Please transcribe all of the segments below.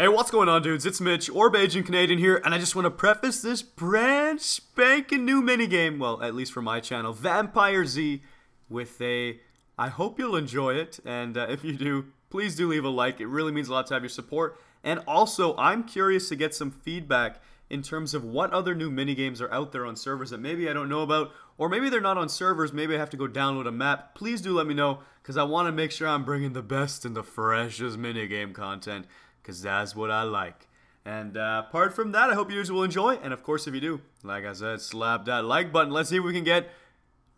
Hey, what's going on, dudes? It's Mitch, or Bajan Canadian here, and I just want to preface this brand spanking new minigame, well, at least for my channel, Vampire Z, with a. I hope you'll enjoy it, and uh, if you do, please do leave a like. It really means a lot to have your support. And also, I'm curious to get some feedback in terms of what other new minigames are out there on servers that maybe I don't know about, or maybe they're not on servers, maybe I have to go download a map. Please do let me know, because I want to make sure I'm bringing the best and the freshest minigame content because that's what I like. And uh, apart from that, I hope you guys will enjoy. And of course, if you do, like I said, slap that like button. Let's see if we can get,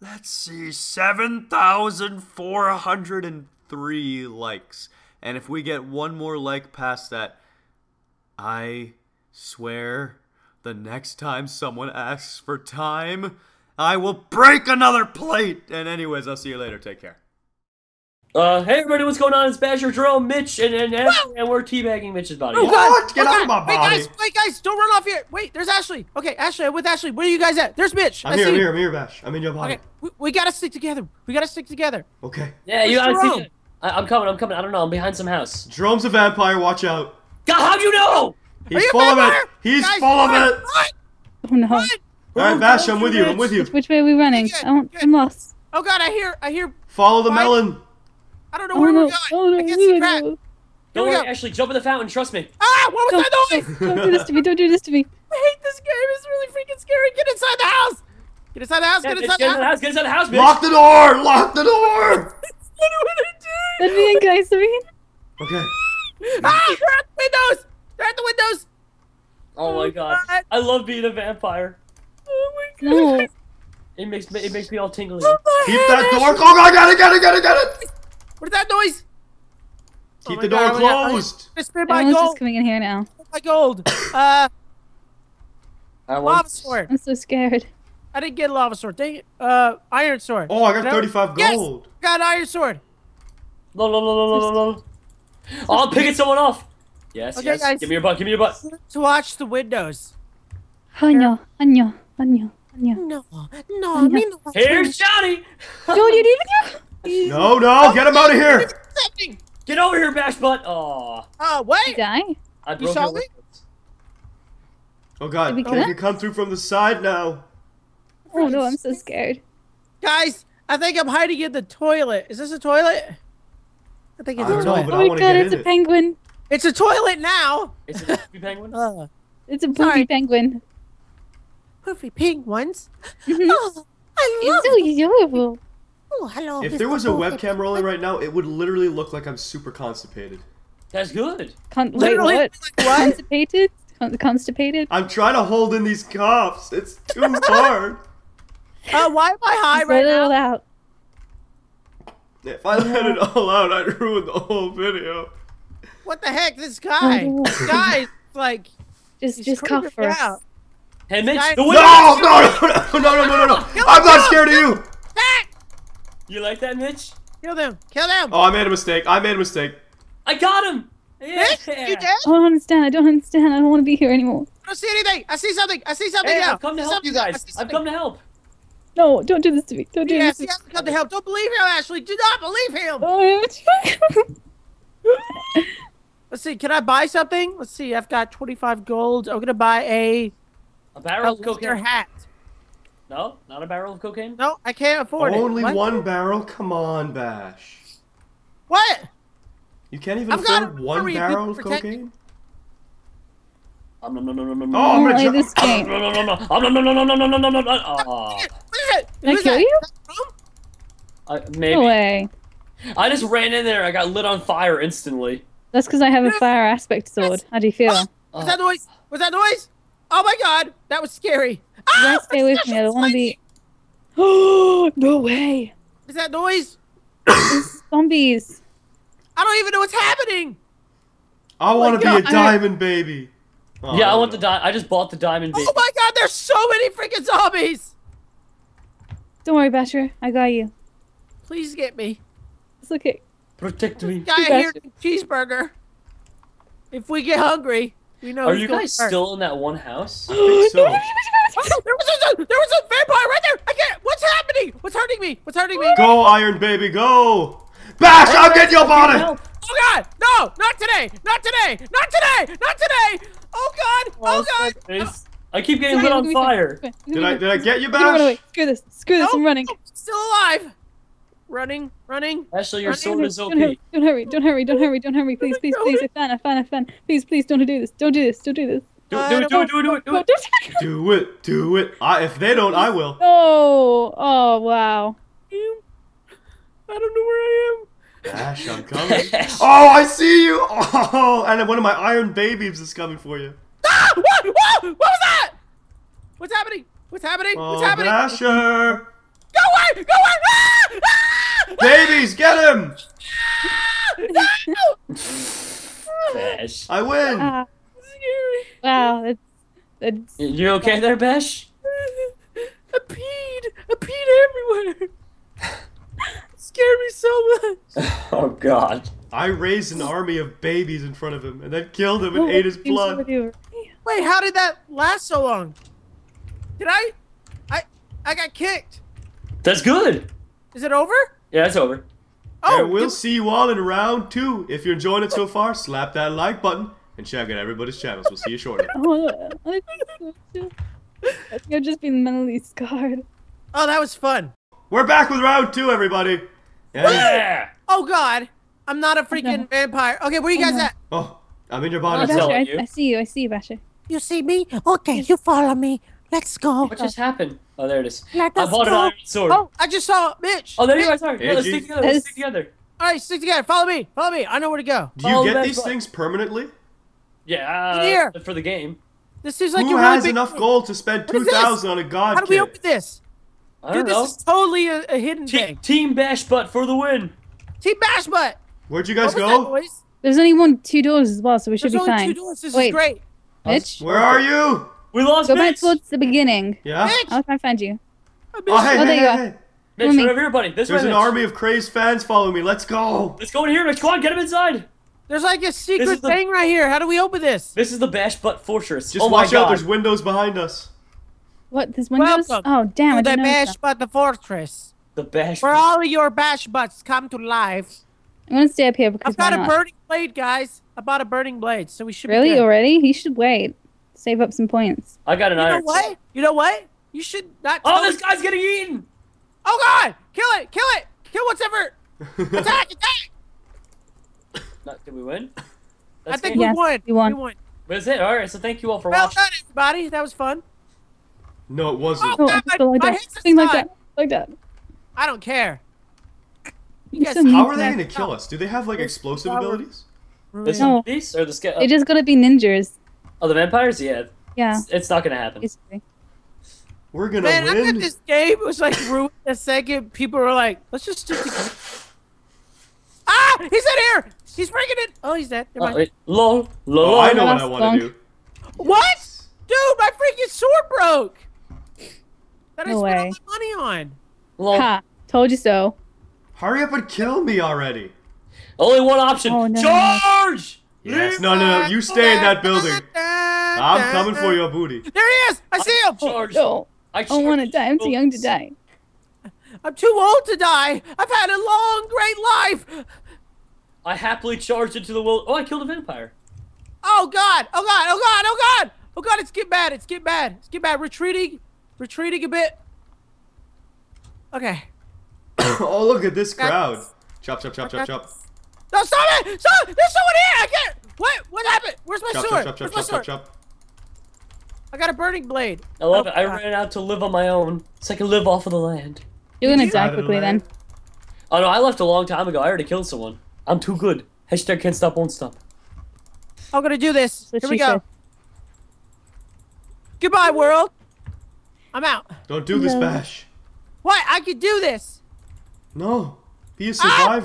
let's see, 7,403 likes. And if we get one more like past that, I swear the next time someone asks for time, I will break another plate. And anyways, I'll see you later. Take care. Uh, hey everybody, what's going on? It's Basher, Jerome, Mitch, and and, and, and we're teabagging Mitch's body. Oh, Yeah. God. Get oh, out of God. my Wait, guys, wait, guys, don't run off here. Wait, there's Ashley. Okay, Ashley, I'm with Ashley. Where are you guys at? There's Mitch. I'm I here, see I'm you. here, I'm here, Bash. I'm in your body. Okay, we, we gotta stick together. We gotta stick together. Okay. Yeah, you. Where's I Jerome? see. I, I'm coming. I'm coming. I don't know. I'm behind some house. Jerome's a vampire, watch out. God, how'd you know? He's Are you a full of it. He's Guys, full of it. Run, Oh no. run. Alright, Bash, I'm with you, I'm with you. Which, which way are we running? I want, good. I'm lost. Oh God, I hear, I hear. Follow the Why- melon. I don't know Oh where no. we're going. Oh no. I can't see no, crap. Don't we worry. Ashley. Jump in the fountain. Trust me. Ah, what was Don't, that noise? don't, don't this to me. Don't do this to me. I hate this game. It's really freaking scary. Get inside the house. Get inside the house. Yeah, Get inside get the inside the house. house. Get inside the house, bitch. Lock the door! Lock the door! What do I do? Let me in, guys. Let me in. Okay. Ah, they're at the windows. They're at the windows. Oh my god. God. I love being a vampire. Oh my No. It makes me. It makes me all tingly. What the Keep heck, that door. Ashley? Oh, God, get it, get it, get it, get it! What is that noise? Keep Oh the door God, oh my God. closed. I spit my Everyone's gold. just coming in here now. My gold. Uh, I lava want. sword. I'm so scared. I didn't get a lava sword. Dang it. Uh, iron sword. Oh, I got No. 35 Yes! gold. Got an iron sword. No, no, no, no, no, no, no. Oh, I'm picking someone off. Yes, Okay, yes. guys. Give me your butt. Give me your butt. To watch the windows. Hanyo. Hanyo. Hanyo. Hanyo. No, no, I mean. Here's Johnny. Yo, you didn't even No, no, get him out of here. Get over here, bash butt. Oh, Oh, wait. die. I broke saw me? Oh, God. Did we You can come through from the side now. Oh no, I'm so scared. Guys, I think I'm hiding in the toilet. Is this a toilet? I think it's I a don't know, toilet. but Oh my god, it's a it. penguin. It's a toilet now. It's a poopy penguin. Uh, It's a Sorry. penguin. poofy penguins. Mhm. Oh, I love It's so adorable. Oh, hello. If there was a webcam rolling right now, it would literally look like I'm super constipated. That's good. Con- wait, Literally, what? what? Constipated? Con- constipated? I'm trying to hold in these coughs. It's too hard. Uh, why am I high Just right let it all out. If I let it all out, I'd ruin the whole video. What the heck? This guy. This guy, like, Just, just creeping cough me first. out. Hey, Mitch. The No, window. no, no, no, no, no, no, no. I'm not scared of you. You like that, Mitch? Kill them. Kill them. Oh, I made a mistake. I made a mistake. I got him. Yeah. Mitch, you dead? I don't understand. I don't understand. I don't want to be here anymore. I don't see anything. I see something. I see something Hey, now. I've come to help you something. I guys. I've something. come to help. No, don't do this to me. Don't do Yes, this he to me. has to come to help. Don't believe him, Ashley. Do not believe him. Oh, Let's see. Can I buy something? Let's see. I've got 25 gold. I'm gonna buy a, A a barrel of leather cocaine. hat. No, not a barrel of cocaine. No, I can't afford Only it. What? one barrel? Come on, Bash. What? You can't even I've got afford a one battery barrel of to protect- cocaine? Um, no, no, no, no, no, no. Oh, I'm I gonna don't ju- like this game. No, no, no, no. Um, no, no, no, no, no, no, no, no, no, no. Oh, What is it? Can I Who's kill that? you? I, No maybe. way. I just ran in there. I got lit on fire instantly. That's because I have a fire aspect sword. How do you feel? Was that noise? Was that noise? Oh my god, that was scary. You Ah, guys stay away from me. I don't want to be. Oh no way! Is that noise? There's zombies. I don't even know what's happening. I want to be a God. diamond baby. Oh, Yeah, I don't want the know. di- I just bought the diamond baby. Oh my god, there's so many freaking zombies. Don't worry, Basher. I got you. Please get me. It's okay. Protect me. Guy got here, cheeseburger. If we get hungry, we know. Are you guys first. still in that one house? I think so. Oh, there was a there was a vampire right there. I can't. What's happening? What's hurting me? What's hurting me? Go, Iron Baby, go! Bash, I'm getting your body! Help. Oh God! No! Not today! Not today! Not today! Not today! Oh God! Oh, oh God! Face. I keep getting lit on fire. Did I did I get you, We're gonna run away. Bash? Screw this. Screw this. I'm running. Still alive! Running, running. Ashley, your Running. sword is OP. Don't hurry. Don't hurry. Don't hurry. Don't hurry. Don't hurry. Please, please, please. I fan. I fan. I fan. Please, please, don't do this. Don't do this. Don't do this. Do, do, it, do it, do it, do it, do it. don't. Do it, do it. I, if they don't, I will. Oh. Oh wow. I don't know where I am. Ash, I'm coming. Oh, I see you. Oh, and one of my iron babies is coming for you. Ah! What? Whoa! What was that? What's happening? What's happening? Oh, What's happening? Basher. Go away! Go away! Ah! Ah! Babies, get him! No! Bash. I win. Ah, Scary. wow. That's. That's. You- You okay there, Besh? I peed. I peed everywhere. It scared me so much. Oh God. I raised an army of babies in front of him and then killed him and Oh, ate his blood. Wait, how did that last so long? Did I? I I got kicked. That's good. Is it over? Yeah, it's over. Oh, and we'll give- see you all in round two. If you're enjoying it so far, slap that like button and check out everybody's channels. We'll see you shortly. Oh, I think I've just been mentally scarred. oh, that was fun. We're back with round two, everybody. And, Yeah. Oh God, I'm not a freaking no. vampire. Okay, where are you guys no. at? oh, I'm in your Oh, body. that's Basher, I, you. I see you. I see you, Basher. You see me? Okay, you follow me. Let's go. What just happened? Oh, there it is. Let I us bought an go. iron sword. Oh, I just saw Mitch. Oh, there you Mitch. guys are. Hey, Yeah, let's stick together. Let's stick together. All right, stick together. Follow me. Follow me. I know where to go. Do you Oh, get these what- things permanently? Yeah. Uh, Here. For the game. This seems like Who a really has big enough thing. gold to spend What is two on a god How do we kit? open this? I don't Dude, know. this is totally a, a hidden Te- thing. Team Bash Butt for the win. Team Bash Butt. Where'd you guys was that go? noise? There's only one, two doors as well, so we should be There's be only fine. two doors. This Wait. is great. Mitch, Where are you? We lost go back Mitch. towards the beginning. Yeah. Mitch. I'll try and find you. Oh, hey, you. Oh, hey, there you hey, are. hey. Mitch, Follow me. right over here, buddy. This There's way, an Mitch. army of crazed fans following me. Let's go. Let's go in here, Mitch. Come on, get him inside. There's like a secret is the- thing right here. How do we open this? This is the Bash Butt Fortress. Just oh watch my out. There's windows behind us. What? There's windows? Welcome Oh, damn. I to the Bash that. Butt the Fortress, The Bash where all of your Bash Butts come to life. I'm gonna stay up here because I've got a not? burning blade, guys. I bought a burning blade, so we should be Really? good. Already? He should wait. Save up some points. I got an You know what? You know what? You should not. Oh, totally- this guy's getting eaten. Oh God! Kill it! Kill it! Kill whatever! Attack! Attack! Not, did we win? I think game. we Yes, won. we won. We won. That's it. All right. So thank you all for watching. Well done, everybody. That was fun. No, it wasn't. Oh, Oh, God, I feel like my that. head's Thing like that. Like that. I don't care. You guys How are they gonna kill us? Do they have like explosive Power. abilities? This No. these or the sca- They just gotta be ninjas. Oh, the vampires? Yeah. Yeah. It's, it's not gonna happen. Basically. We're gonna Man, I win. thought this game was like ruined the second people were like, let's just stick together. Ah! He's in here! He's bringing it! Oh, he's dead. Never Oh, mind. wait. Lol. Lol. Oh, I know what I want to do. What? Dude, my freaking sword broke! That I No spent all way. my money on. Lol. Ha! Told you so. Hurry up and kill me already. Only one option. Oh, no. Charge! Yes. No, no, no. You stay in that building. I'm coming for your booty. There he is! I see him! Charge. No. I I don't want to die. I'm too young to die. I'm too old to die! I've had a long, great life! I happily charged into the world. Oh, I killed a vampire. Oh god! Oh god! Oh god! Oh god! Oh god! It's getting bad! It's getting bad! It's getting bad! Retreating! Retreating a bit. Okay. oh, look at this crowd. Chop, chop, chop, chop, chop. No, stop it! Stop! There's someone here! I can't! What? What happened? Where's my Chop, sword? chop, chop, Where's chop, my chop, chop, sword? chop. I got a burning blade. I love Oh, it. I God. ran out to live on my own, so I can live off of the land. You're gonna you? die Side the quickly then. Oh no, I left a long time ago. I already killed someone. I'm too good. Hashtag can't stop, won't stop. I'm gonna do this. That's Here we go. said. Goodbye, world. I'm out. Don't do this, Bash. What? I can do this. No. Be a Ah!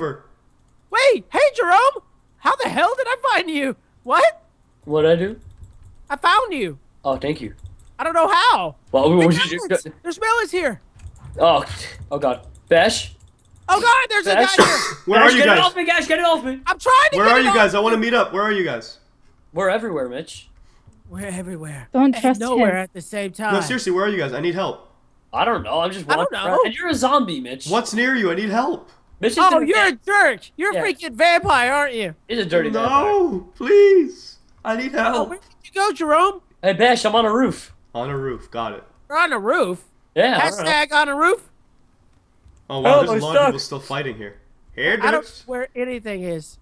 Survivor. Wait, hey, Jerome. How the hell did I find you? What? What'd I do? I found you. Oh, thank you. I don't know how. Well, Hey, what did you Melons. There's melons here. Oh, oh god. Bash? Oh God, there's a guy here. Where Bash, are you get it guys? off me, guys! Get it off me! I'm trying to Where get are you off. guys? I want to meet up. Where are you guys? We're everywhere, Mitch. We're everywhere. Don't and trust nowhere him. at the same time. No, seriously, where are you guys? I need help. I don't know. I'm just I don't know. around. And you're a zombie, Mitch. What's near you? I need help. Mitch Oh, a- you're a jerk. You're a freaking vampire, aren't you? He's a dirty vampire. No, please. I need Oh, help. where did you go, Jerome? Hey, Bash, I'm on a roof. On a roof. Got it. You're on a roof. Yeah. I don't know. Hashtag on a roof. Oh wow, Help, there's a I'm lot of people still fighting here. Here, I don't know where anything is.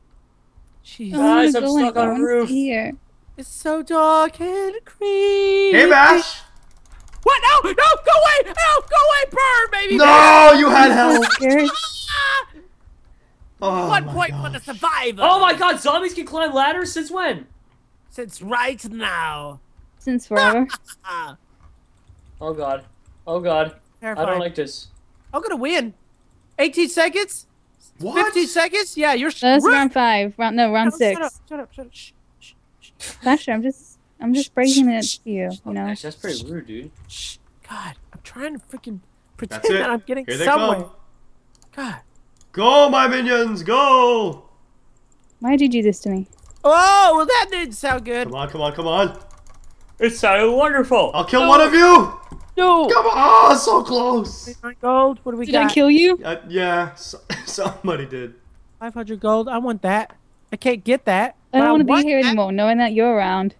Jeez. I wanna Guys, I'm stuck on a roof. Here. It's so dark and creepy. Hey, Bash. What? No, no, go away! No, go away! Burn, baby! No, you had help. Scared. Oh, One my point for the survivor. Oh my god, zombies can climb ladders? Since when? Since right now. Since forever. Oh god. Oh god. I don't like this. I'm gonna win. 18 seconds? What? 15 seconds? Yeah, you're That's round five. Round no, round Shut six. up, shut up, shut up. Shh, shh, shh, Basher, I'm just, I'm just breaking it to you. Oh, You know. Bash, that's pretty rude, dude. God, I'm trying to freaking pretend that I'm getting Here they somewhere. come. God. Go, my minions, go! Why'd you do this to me? Oh, well, that didn't sound good. Come on, come on, come on. It sounded wonderful. I'll kill one of you! No. Come on! Oh, so close! Gold. What do we Did got? I kill you? Uh, yeah, so, somebody did. 500 gold. I want that. I can't get that. I don't want to want be here that. anymore, knowing that you're around.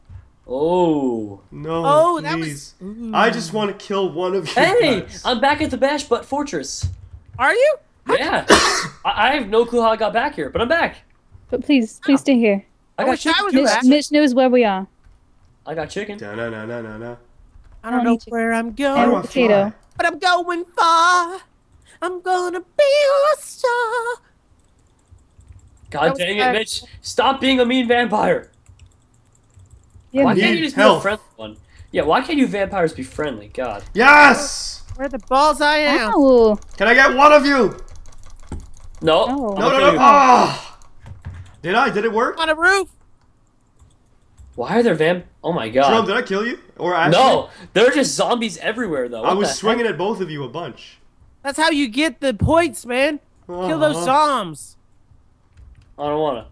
Oh. No, Oh, that was. Ooh. I just want to kill one of you Hey, guys. I'm back at the Bash Butt Fortress. Are you? Yeah. I, I have no clue how I got back here, but I'm back. But please, please stay here. I I got wish I chicken. was too. Mitch, back. Mitch knows where we are. I got chicken. Da-na-na-na-na-na. I don't I know need to- where I'm How do going, I potato. fly? but I'm going far. I'm gonna be a star. God was dang it. Mitch. Stop being a mean vampire. Yeah, Why can't you just be a friendly one? Yeah, why can't you vampires be friendly? God. Yes! Where the balls I am. Ow. Can I get one of you? No. No. No, no, no. you. Ah! Did I? Did it work? On a roof. Why are there vamp? Oh my Jerome, god. did I kill you? Or Ashley? No, there are just zombies everywhere though. I was the swinging at both of you a bunch. That's how you get the points, man. Kill those Uh-huh. zombs. heck? I don't wanna.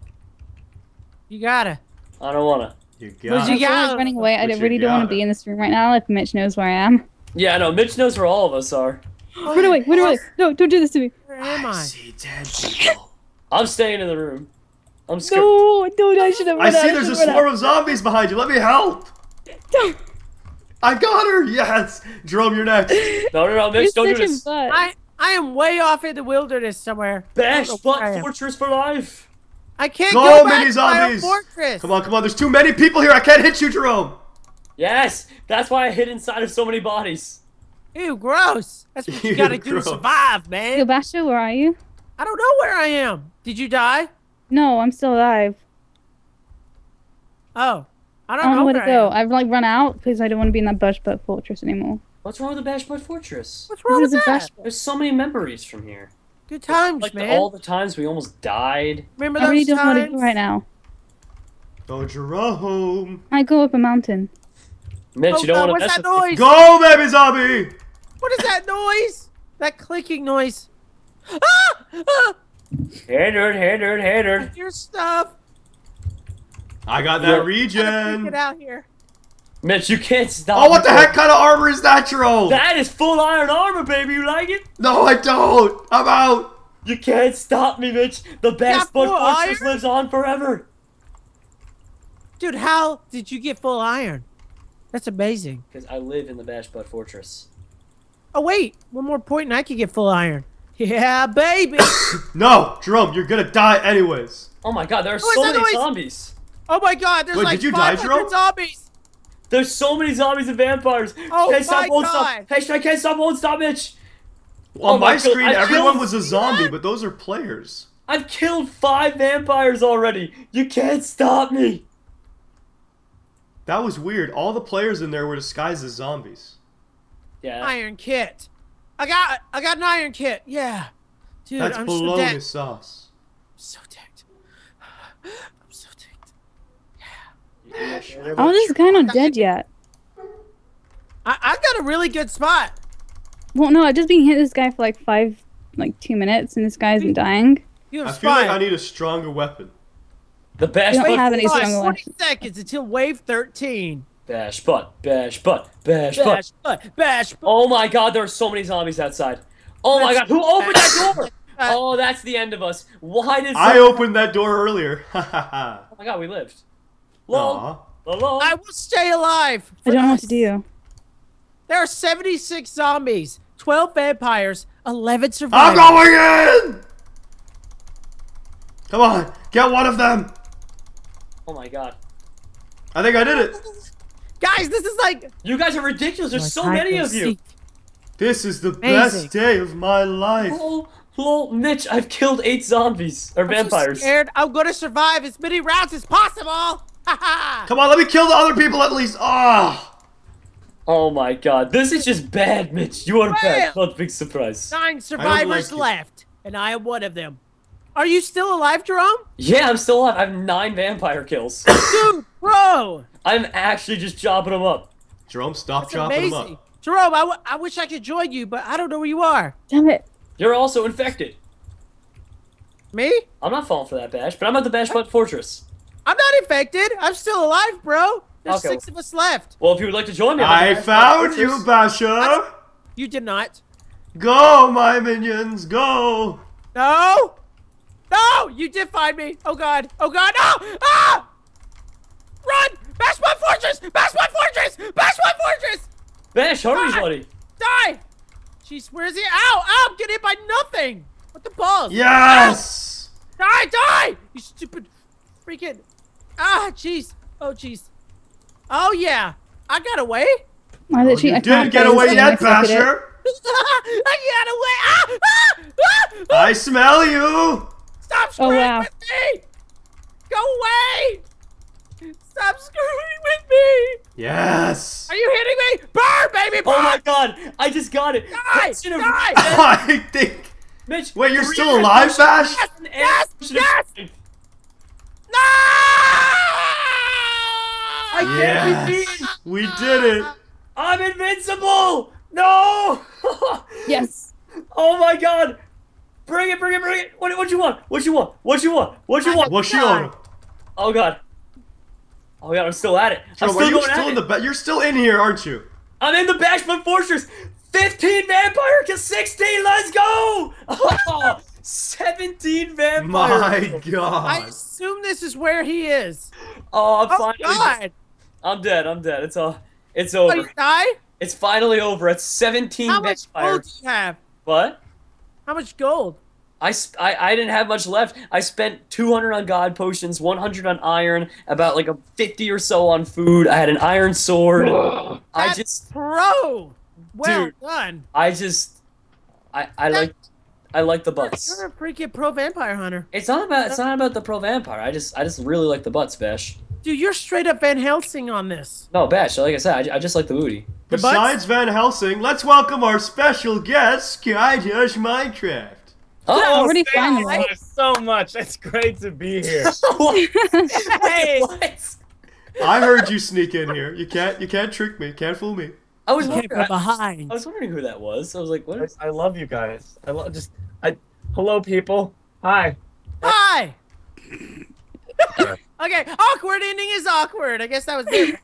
You gotta. I don't wanna. You Where'd got you it. get- Everyone's running away. I But don't- really don't want to be in this room right now if Mitch knows where I am. Yeah, I know. Mitch knows where all of us are. Run away, run away. No, don't do this to me. Where am I? see dead people. I'm staying in the room. I'm scared. No, don't. I should have I run out. see there's a should've run swarm of zombies behind you. Let me help. Don't. I got her. Yes. Jerome, you're next. No, no, no, You're Mitch, don't do this. I I am way off in the wilderness somewhere. Bash I don't know where I Butt. Fortress for life. I can't Go, go, back mini to my own zombies. fortress. Come on, come on. There's too many people here. I can't hit you, Jerome. Yes, that's why I hid inside of so many bodies. Ew, gross. That's what you Ew, gotta do to survive, man. Yo, Basha, where are you? I don't know where I am. Did you die? No, I'm still alive. Oh, I I don't, don't know where to I go. am. I've like run out because I don't want to be in that bush butt fortress anymore. What's wrong with the Bash Butt Fortress? What's wrong This with is a that? bash- There's so many memories from here. Good times, Like the- man. all the times we almost died. Remember I really those don't know what to times? do right now. Oh, Jerome. I go up a mountain. Mitch, Oh, you don't oh, want to what's mess that with noise? Go, baby zombie. What is that noise? That clicking noise. Ah! ah! Hey, nerd, hey, nerd, hey, I nerd. hear stuff. I got that that Get out here. Mitch, you can't stop. Oh, what the heck kind of armor is that, Jerome? That is full iron armor, baby. You like it? No, I don't. I'm out. You can't stop me, Mitch. The Bash full Butt Fortress lives on forever. Dude, how did you get full iron? That's amazing. Because I live in the Bash Butt Fortress. Oh, wait. One more point and I can get full iron. Yeah, baby. No, Jerome, you're gonna die anyways. Oh my god, there are What's so many noise? zombies. oh my god, there's Wait, like did you die, 500 Jerome? zombies. There's so many zombies and vampires. Oh can't my won't God. stop. Hey, I can't stop, won't stop, Mitch. On Oh my my God, screen, I everyone was a zombie, but those are players. I've killed five vampires already. You can't stop me. That was weird. All the players in there were disguised as zombies. Yeah. Iron kit. I got I got an iron kit. Yeah. Dude, That's I'm so bologna decked. sauce. So decked. I'm so decked. Oh, this kind of dead yet. I, I've got a really good spot. Well, no, I've just been hitting this guy for like five, like two minutes, and this guy isn't dying. You have I a feel like. I need a stronger weapon. The best. We don't have any Spot, stronger 40 weapons. seconds until wave 13. Bash Butt, Bash Butt, Bash Butt. Bash, butt, bash, butt. Oh my god, there are so many zombies outside. Oh my god, who opened that door? Oh, that's the end of us. Why did I some- opened that door earlier. Oh my god, we lived. Lol. Lol. I will stay alive. I don't know what to us. do. There are 76 zombies, 12 vampires, 11 survivors. I'm going in! Come on, get one of them. Oh my god. I think I did it. Guys, this is like You guys are ridiculous. There's so many of you. seek. This is the Amazing. best day of my life. Lol. Lol. Mitch, I've killed eight zombies. Or I'm so scared. I'm gonna survive as many rounds as possible. Ha ha. Come on, let me kill the other people at least. Ah! Oh my god. This is just bad, Mitch. You are bad. Not a big surprise. Nine survivors like it. left, and I am one of them. Are you still alive, Jerome? Yeah, I'm still alive. I have nine vampire kills. Dude, bro, I'm actually just chopping them up. Jerome, stop that's chopping them up. Jerome, I, w- I wish I could join you, but I don't know where you are. Damn it. You're also infected. Me? I'm not falling for that bash, but I'm at the Bash Butt Fortress. I'm not infected. I'm still alive, bro. There's Okay. six of us left. Well, if you would like to join me, I'm at the I found you, Fortress. Basher. You did not. Go, my minions, go. No! No! You did find me! Oh god! Oh god! No! Ah! Run! Bash my fortress! Bash my fortress! Bash my fortress! Bash, hurry, buddy. Die! Jeez, where is he? Ow! Ow! I'm getting hit by nothing! What the balls? Yes. Die! Die! You stupid freaking... Ah! Jeez! Oh jeez! Oh yeah! I got away! I literally, You I can't didn't get away yet, if I look at it. Basher. I got away! Ah! Ah! Ah! ah! I smell you. Stop Oh, wow. with me! Go away! Stop screwing with me! Yes. Are you hitting me? Burn, baby, burn! Oh my god, I just got it. Die! Potion of- Die! I think. Mitch, Wait, you're still alive, potions Bash? and Yes! Yes! No! I can't be Yes. beaten. We did it. I'm invincible. No. Yes. oh my god. Bring it, bring it, bring it. What, what you want? What you want? What you want? What you want? What's she on? Oh god. Oh yeah, I'm still at it. I'm Jerome, still are you going still at in it. the ba- You're still in here, aren't you? I'm in the Bashman Fortress. 15 vampire kills, 16. Let's go. Oh, 17 vampire. My God. I assume this is where he is. Oh, I'm Oh, finally. God! I'm dead. I'm dead. It's all. It's Oh, you over. die? It's finally over. It's 17 How much vampire. gold do you have? What? How much gold? I, sp- I I didn't have much left. I spent 200 on god potions, 100 on iron, about like a 50 or so on food. I had an iron sword. I just pro! Well Dude. done. I just I I like I like the butts. You're a freaking pro vampire hunter. It's not about it's not about the pro vampire. I just I just really like the butts, Bash. Dude, you're straight up Van Helsing on this. No, Bash. Like I said, I, I just like the booty. The butts? Besides Van Helsing, let's welcome our special guest, SkyDoesMinecraft. Oh, already thank found you one. so much. It's great to be here. Hey! what? I heard you sneak in here. You can't. You can't trick me. Can't fool me. I was wondering. go behind. I was wondering who that was. I was like, what? I, Is... I love you guys. I love just I. Hello, people. Hi. Hi! okay, awkward ending is awkward. I guess that was it.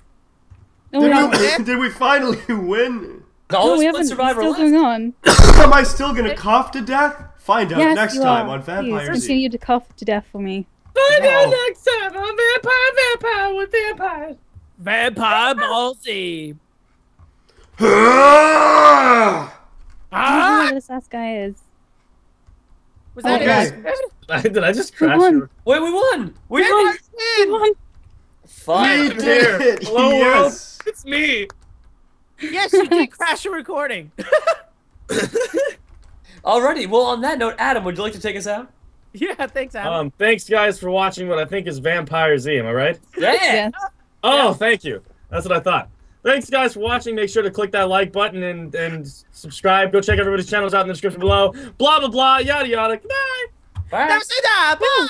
Oh, Did we, did we finally win? No, No, we haven't. Survivor still left. going on. Am I still gonna cough to death? Find out yes, next you time are. on Please Vampire continue to cough to death for me. Find out out next time on Vampire Vampire with Vampires. Vampire Ballsy. I don't know Ah! who this last guy is. Was that Okay. it? Did I just Who crash? won? your- Wait, we won. We Vampire won. Sin. Come on. we Fine. I'm did it. Hello, yes. It's me. Yes, you did crash a recording. Alrighty. Well, on that note, Adam, would you like to take us out? yeah, thanks, Adam. Um, thanks guys for watching what I think is Vampire Z. Am I right? Yeah. Yes. Oh, thank you. That's what I thought. Thanks guys for watching. Make sure to click that like button and and subscribe. Go check everybody's channels out in the description below. Blah blah blah. Yada yada. Goodbye. Bye. Never say that. Bye.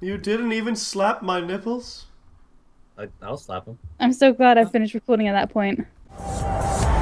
You didn't even slap my nipples. I, I'll slap him. I'm so glad I finished recording at that point. Thank you.